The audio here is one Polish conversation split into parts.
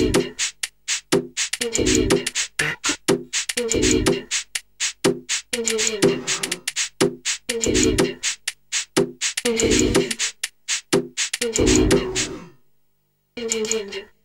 Intended. Intended. Intended. Intended. Intended. Intended. Intended. Intended. Intended. Intended. Intended. Intended.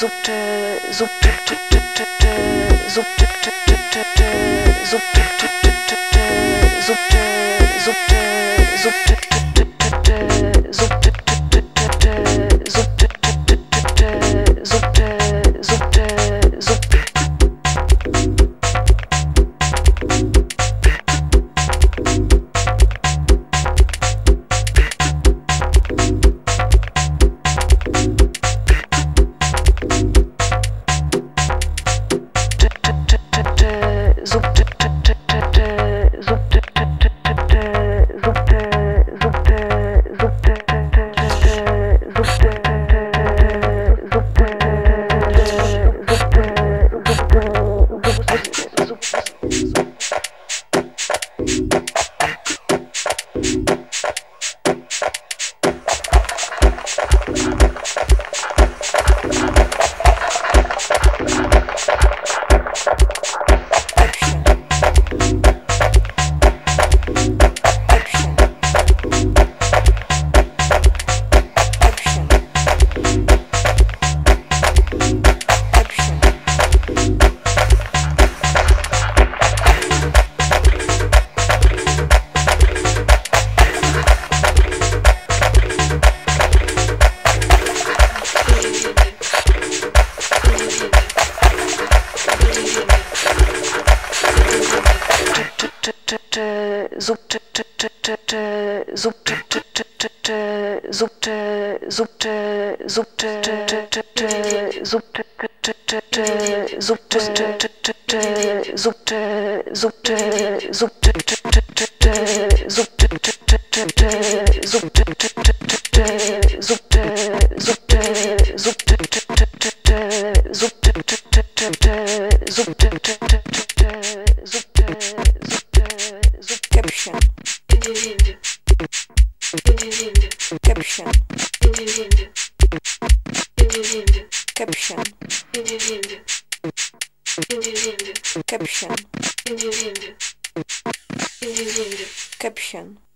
subtil, subtil, subtil, subtil, subtil, subtil, subtil, subtil, subtil, subtil. su zup czy czy czy czy czy zup czy czy czy czy czy zup czy zup czy zup czy czy czy czy zup czy czy czy czy zup czy czy czy czy zup czy zup czy zup czy czy czy czy czy zup czy czy czy czy czy zup czy czy czy czy czy zup czy zup czy zup czy czy czy czy czy zup czy czy czy czy czy zup czy czy czy czy caption. Caption. Caption